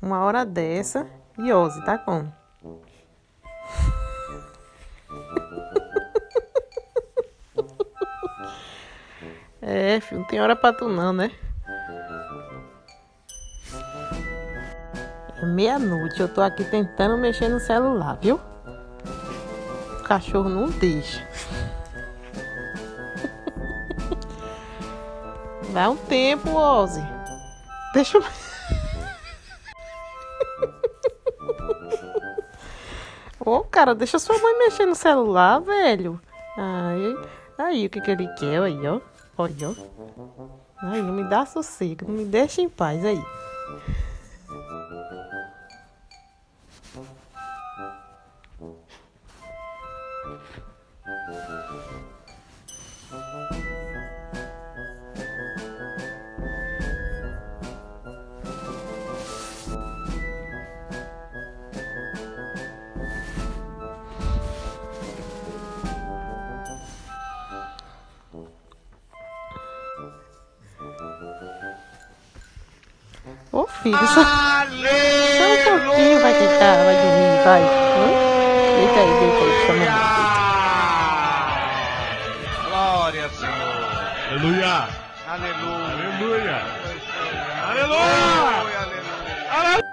Uma hora dessa. E Ozzy, tá como? É, filho, não tem hora pra tu não, né? É meia-noite, eu tô aqui tentando mexer no celular, viu? O cachorro não deixa. Dá um tempo, Ozzy. Deixa eu. Ô, cara, deixa sua mãe mexer no celular, velho. Aí, aí o que, que ele quer aí, ó. Olha, ó. Aí, não me dá sossego, não me deixa em paz aí. Ô filho, só, só um pouquinho vai deitar, vai dormir, vai. Hã? Deita aí, deita aí, chama a Glória, Senhor. Aleluia! Aleluia. Aleluia! Aleluia. Aleluia! Aleluia.